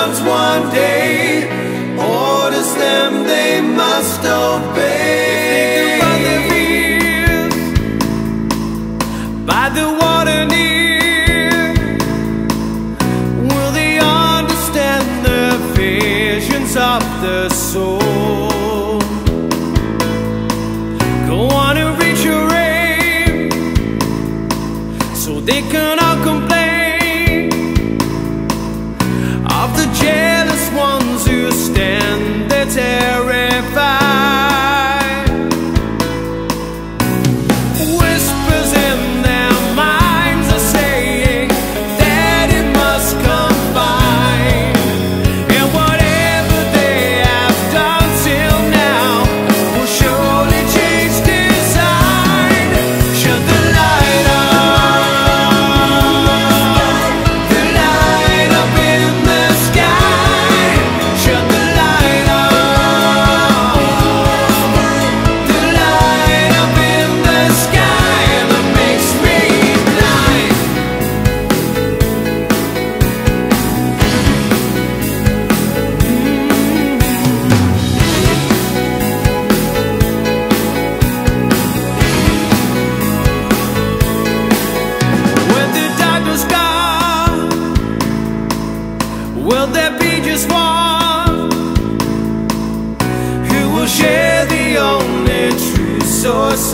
sons one day, orders them they must obey. By the fields, by the water near, will they understand the visions of the soul? Go on and reach your aim, so they can all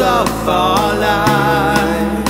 of our life?